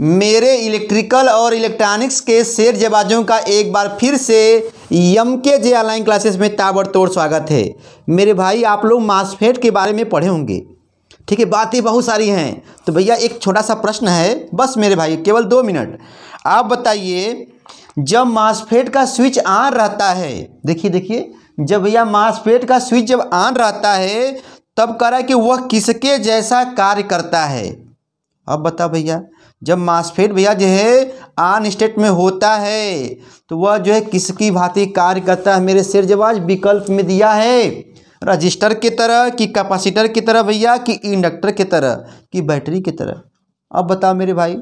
मेरे इलेक्ट्रिकल और इलेक्ट्रॉनिक्स के शेर जबाजों का एक बार फिर से यम के जे ऑनलाइन क्लासेस में ताबड़तोड़ स्वागत है। मेरे भाई, आप लोग मासफेट के बारे में पढ़े होंगे। ठीक है, बातें बहुत सारी हैं। तो भैया, एक छोटा सा प्रश्न है। बस मेरे भाई, केवल दो मिनट। आप बताइए, जब मासफेट का स्विच ऑन रहता है, देखिए देखिए, जब भैया मासफेट का स्विच जब ऑन रहता है, तब है कि वह किसके जैसा कार्य करता है? अब बता भैया, जब मासफेट भैया जो है आन स्टेट में होता है तो वह जो है किसकी भांति कार्य करता है? मेरे शेर विकल्प में दिया है, रजिस्टर की तरह कि कैपेसिटर की तरह भैया, कि इंडक्टर की तरह, कि बैटरी की तरह। अब बताओ मेरे भाई।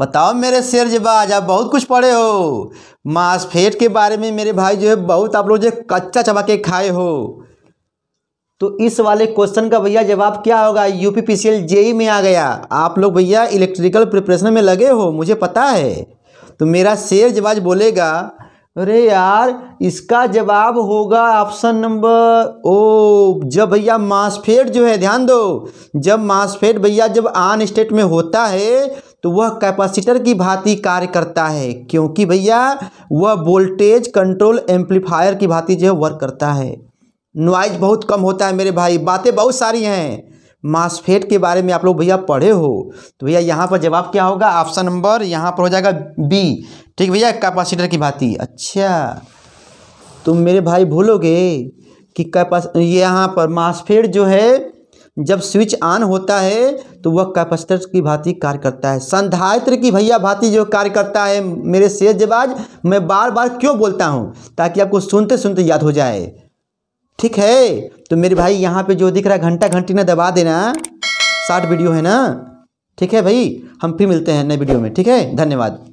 बताओ मेरे शेर आप बहुत कुछ पढ़े हो, मासफेट के बारे में मेरे भाई जो है बहुत आप लोग जो कच्चा चबा के खाए हो। तो इस वाले क्वेश्चन का भैया जवाब क्या होगा? UP P C L JE में आ गया। आप लोग भैया इलेक्ट्रिकल प्रिपरेशन में लगे हो, मुझे पता है। तो मेरा शेर जवाब बोलेगा, अरे यार, इसका जवाब होगा ऑप्शन नंबर ओ, जब भैया मासफेट जो है, ध्यान दो। जब मासफेट भैया जब आन स्टेट में होता है तो वह कैपेसिटर की भांति कार्य करता है, क्योंकि भैया वह वोल्टेज कंट्रोल एम्पलीफायर की भांति जो है वर्क करता है। नॉइज़ बहुत कम होता है मेरे भाई। बातें बहुत सारी हैं। मासफेट के बारे में आप लोग भैया पढ़े हो। तो भैया यहाँ पर जवाब क्या होगा? ऑप्शन नंबर यहाँ पर हो जाएगा बी ठीक भैया कैपेसिटर की भांति। अच्छा। तुम मेरे भाई भूलोगे कि कैपेस यहाँ पर मासफेट जो है, जब स्विच ऑन होता है तो वह कैपेसिटर की भांति कार्य करता है। संधायत्र की भैया भांति जो कार्य करता है, मेरे शेर जवाज, मैं बार बार क्यों बोलता हूँ? ताकि आपको सुनते सुनते याद हो जाए। ठीक है? तो मेरे भाई, यहाँ पे जो दिख रहा है, घंटा घंटी ना दबा देना। शार्ट वीडियो है ना? ठीक है भाई? हम फिर मिलते हैं नए वीडियो में, ठीक है? धन्यवाद।